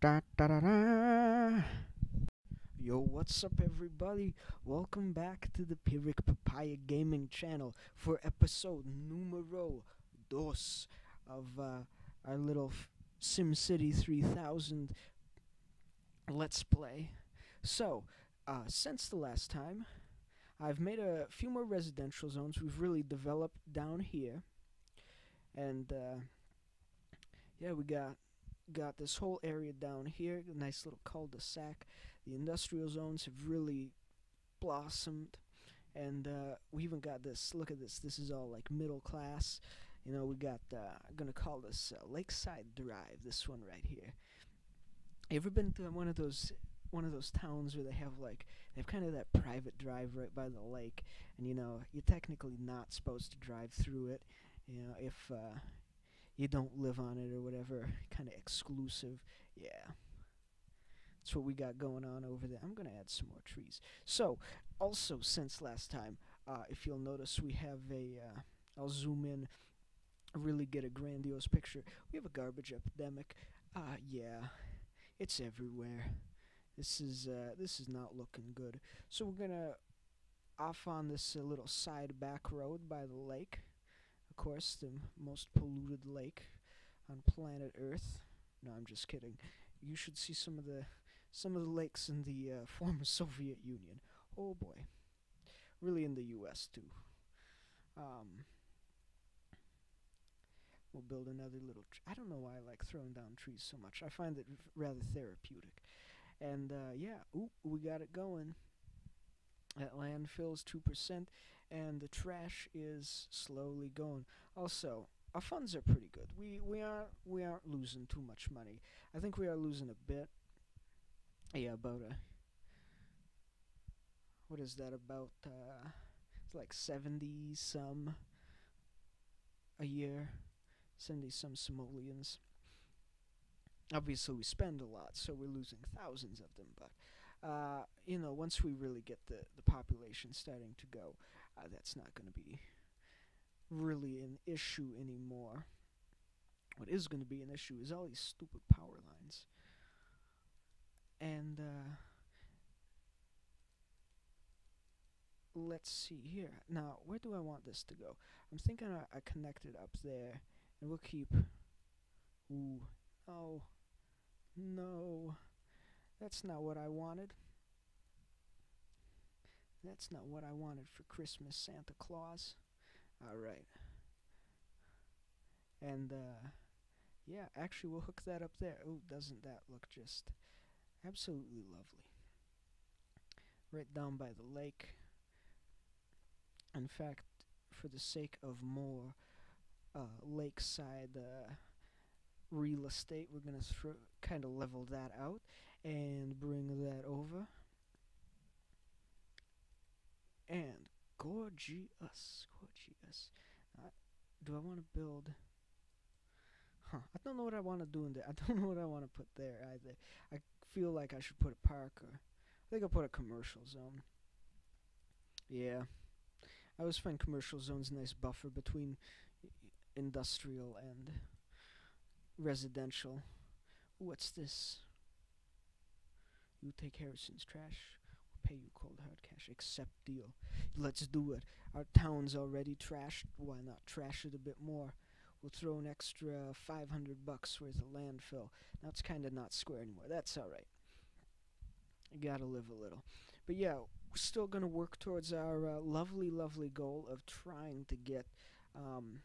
Da, da, da, da. Yo, what's up, everybody? Welcome back to the Pyrrhic Papaya Gaming channel for episode numero dos of uh, our little SimCity 3000 Let's Play. So, uh, since the last time, I've made a few more residential zones. We've really developed down here, and uh, yeah, we got got this whole area down here, nice little cul-de-sac. The industrial zones have really blossomed, and uh, we even got this. Look at this. This is all like middle class. You know, we got. Uh, I'm gonna call this uh, Lakeside Drive. This one right here. Ever been to one of those one of those towns where they have like they have kind of that private drive right by the lake, and you know you're technically not supposed to drive through it. You know, if uh, you don't live on it or whatever, kind of exclusive. Yeah. That's what we got going on over there. I'm going to add some more trees. So, also since last time, uh, if you'll notice, we have a. Uh, I'll zoom in, really get a grandiose picture. We have a garbage epidemic. Uh, yeah, it's everywhere. This is uh, this is not looking good. So we're gonna off on this uh, little side back road by the lake. Course, the most polluted lake on planet Earth. No, I'm just kidding. You should see some of the some of the lakes in the uh, former Soviet Union. Oh boy, really in the U.S. too. Um, we'll build another little. I don't know why I like throwing down trees so much. I find it rather therapeutic. And uh, yeah, ooh, we got it going. That landfill's two percent, and the trash is slowly going. Also, our funds are pretty good. We we aren't we aren't losing too much money. I think we are losing a bit. Yeah, about a. What is that about? Uh, it's like seventy some. A year, seventy some simoleons. Obviously, we spend a lot, so we're losing thousands of them. But uh, you know, once we really get the the population starting to go, uh, that's not going to be really an issue anymore. What is going to be an issue is all these stupid power lines. And uh, let's see here. Now, where do I want this to go? I'm thinking I, I connect it up there, and we'll keep. Ooh, no, no, that's not what I wanted. That's not what I wanted for Christmas, Santa Claus. All right. And uh, yeah, actually, we'll hook that up there. Oh, doesn't that look just absolutely lovely? Right down by the lake. In fact, for the sake of more uh, lakeside uh, real estate, we're gonna kind of level that out and bring that over. And gorgeous, gorgeous. Uh, do I want to build? Huh? I don't know what I want to do in there. I don't know what I want to put there either. I feel like I should put a park or I think I'll put a commercial zone. Yeah, I always find commercial zones a nice buffer between industrial and residential. What's this? You take Harrison's trash. Pay you cold hard cash. Accept deal. Let's do it. Our town's already trashed. Why not trash it a bit more? We'll throw an extra 500 bucks worth of landfill. Now it's kind of not square anymore. That's all right. You gotta live a little. But yeah, we're still gonna work towards our uh, lovely, lovely goal of trying to get um,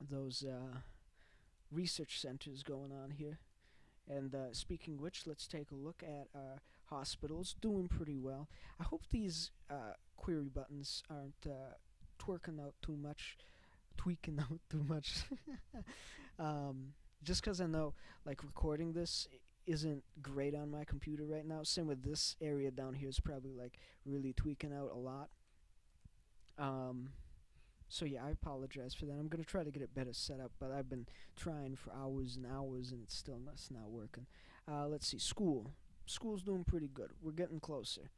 those uh, research centers going on here. And uh, speaking which, let's take a look at our hospitals. Doing pretty well. I hope these uh, query buttons aren't uh, twerking out too much, tweaking out too much. um, just 'cause I know, like, recording this isn't great on my computer right now. Same with this area down here is probably like really tweaking out a lot. Um, so yeah, I apologize for that. I'm gonna try to get it better set up, but I've been trying for hours and hours, and it's still not, it's not working. Uh, let's see, school. School's doing pretty good. We're getting closer.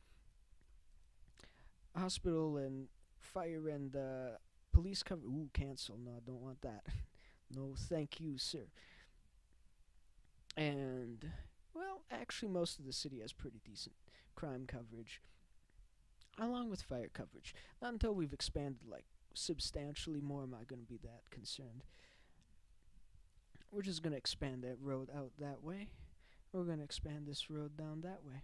Hospital and fire and uh, police cover. Ooh, cancel. No, I don't want that. no, thank you, sir. And well, actually most of the city has pretty decent crime coverage, along with fire coverage. Not until we've expanded like substantially more am I going to be that concerned. We're just going to expand that road out that way. We're going to expand this road down that way.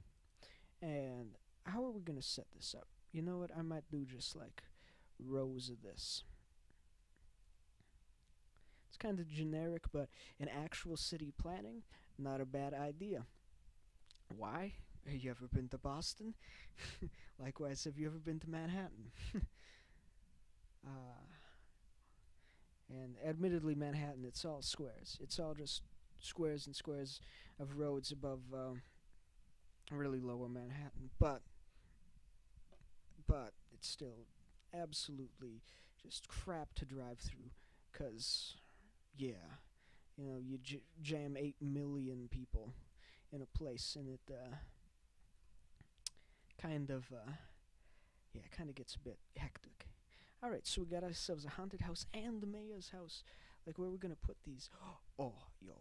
And how are we going to set this up? You know what? I might do just like rows of this. It's kind of generic, but in actual city planning, not a bad idea. Why? Have you ever been to Boston? Likewise, have you ever been to Manhattan? uh, and admittedly, Manhattan, it's all squares. It's all just squares and squares of roads above um, really lower Manhattan. But, but it's still absolutely just crap to drive through. Cause, yeah, you know, you j- jam eight million people in a place, and it uh, kind of, uh, yeah, kind of gets a bit hectic. All right, so we got ourselves a haunted house and the mayor's house. Like, where are we gonna put these? Oh, yo,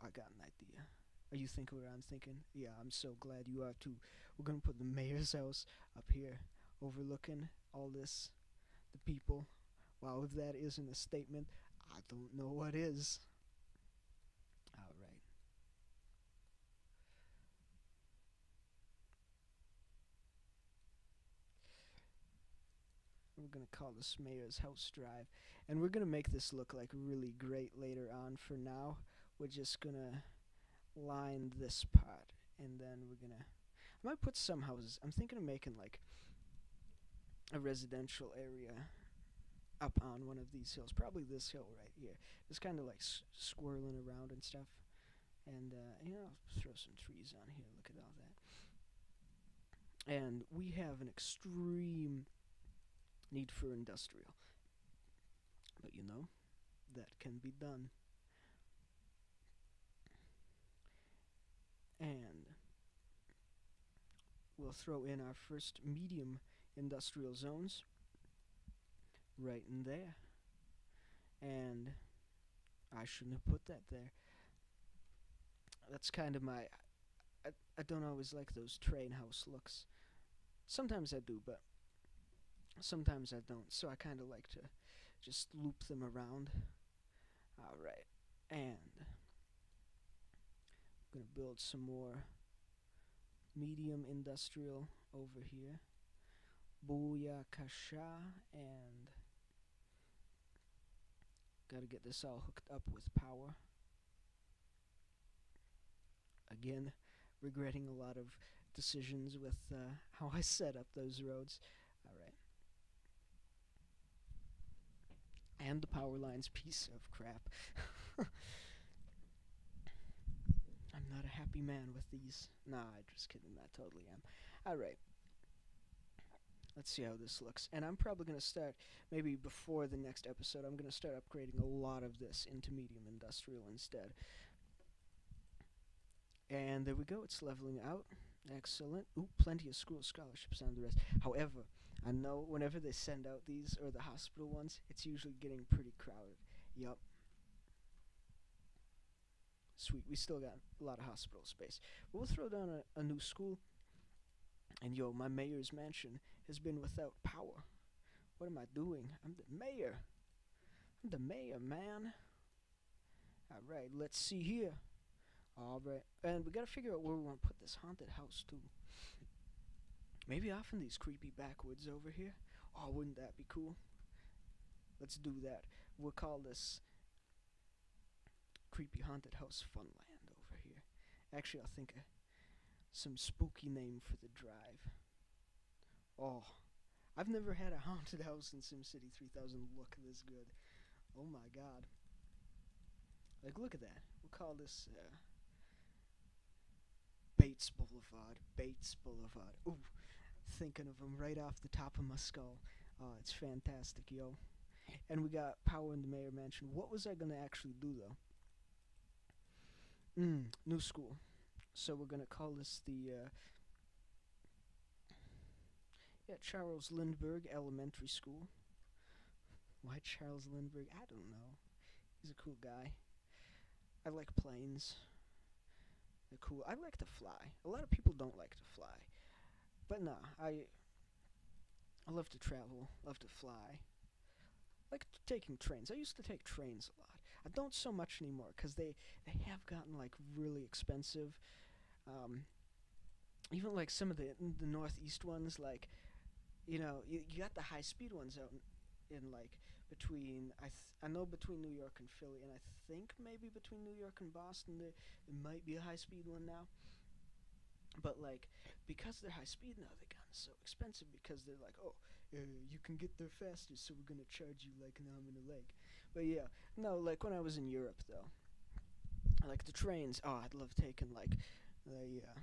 I got an idea. Are you thinking what I'm thinking? Yeah, I'm so glad you are too. We're gonna put the mayor's house up here, overlooking all this, the people. Wow, if that isn't a statement, I don't know what is. All right. We're gonna call this Mayor's House Drive, and we're gonna make this look like really great later on. For now, we're just gonna line this part, and then we're gonna. I might put some houses. I'm thinking of making like a residential area up on one of these hills. Probably this hill right here. Just kind of like s- swirling around and stuff. And, uh, you know, throw some trees on here. Look at all that. And we have an extreme need for industrial. But, you know, that can be done. And we'll throw in our first medium industrial zones right in there. And I shouldn't have put that there. That's kind of my. I, I don't always like those train house looks. Sometimes I do, but sometimes I don't. So I kind of like to just loop them around. Alright. And To build some more medium industrial over here. Booyakasha and got to get this all hooked up with power. Again, regretting a lot of decisions with uh, how I set up those roads. All right. And the power lines, piece of crap. Not a happy man with these. Nah, I'm just kidding. I totally am. All right. Let's see how this looks. And I'm probably going to start, maybe before the next episode, I'm going to start upgrading a lot of this into medium industrial instead. And there we go. It's leveling out. Excellent. Ooh, plenty of school scholarships and the rest. However, I know whenever they send out these, or the hospital ones, it's usually getting pretty crowded. Yup. Sweet. We still got a lot of hospital space. We'll throw down a, a new school. And yo, my mayor's mansion has been without power. What am I doing? I'm the mayor. I'm the mayor, man. Alright, let's see here. Alright. And we gotta figure out where we want to put this haunted house, too. Maybe off in these creepy backwoods over here. Oh, wouldn't that be cool? Let's do that. We'll call this Creepy Haunted House Funland over here. Actually, I'll think of some spooky name for the drive. Oh, I've never had a haunted house in SimCity 3000 look this good. Oh my god. Like, look at that. We'll call this uh, Bates Boulevard. Bates Boulevard. Ooh, thinking of him right off the top of my skull. Oh, it's fantastic, yo. And we got power in the mayor mansion. What was I gonna actually do though? Mm, new school. So we're gonna call this the uh, yeah Charles Lindbergh Elementary School. Why Charles Lindbergh? I don't know. He's a cool guy. I like planes. The of cool. I like to fly. A lot of people don't like to fly, but nah, I I love to travel, love to fly. Like taking trains. I used to take trains a lot. I don't so much anymore because they they have gotten like really expensive. Um, even like some of the the northeast ones, like you know, you, you got the high speed ones out in, in like between I th- I know between New York and Philly, and I think maybe between New York and Boston there, there might be a high speed one now. But like because they're high speed now, they gotten so expensive because they're like, oh, uh, you can get there faster, so we're gonna charge you like an arm and a leg. But yeah, no, like when I was in Europe though, like the trains. Oh, I'd love taking like the uh,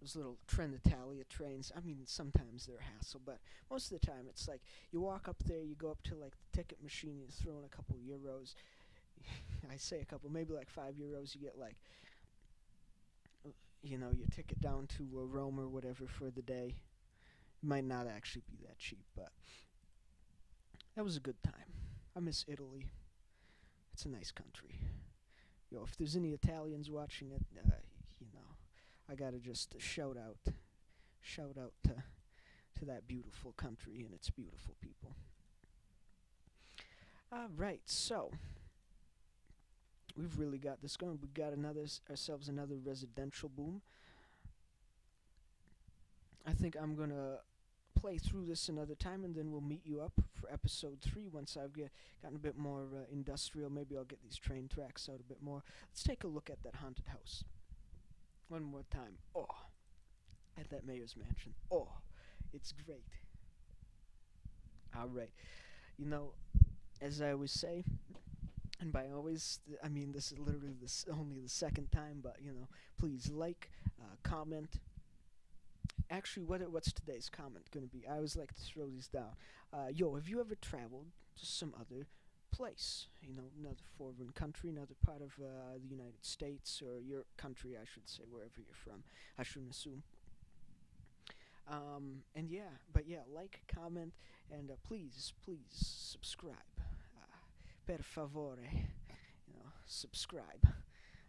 those little Trenitalia trains. I mean, sometimes they're a hassle, but most of the time it's like you walk up there, you go up to like the ticket machine, you throw in a couple euros. I say a couple, maybe like five euros. You get like, you know, your ticket down to uh, Rome or whatever for the day. It might not actually be that cheap, but that was a good time. I miss Italy. It's a nice country. Yo, if there's any Italians watching it, uh, you know, I gotta just shout out, shout out to to that beautiful country and its beautiful people. All right, so we've really got this going. We got another ourselves another residential boom. I think I'm gonna play through this another time, and then we'll meet you up for episode three once I've get, gotten a bit more uh, industrial. Maybe I'll get these train tracks out a bit more. Let's take a look at that haunted house one more time. Oh, at that mayor's mansion. Oh, it's great. All right, you know, as I always say, and by always, th- I mean this is literally this only the second time, but you know, please like, uh, comment. Actually, what what's today's comment gonna be? I always like to throw these down. Uh, yo, have you ever traveled to some other place? You know, another foreign country, another part of uh, the United States or your country, I should say, wherever you're from. I shouldn't assume. Um, and yeah, but yeah, like, comment, and uh, please, please subscribe. Uh, per favore, you know, subscribe.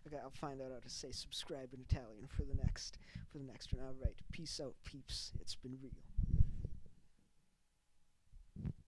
Okay, I'll find out how to say subscribe in Italian for the next for the next one. All right, peace out, peeps. It's been real.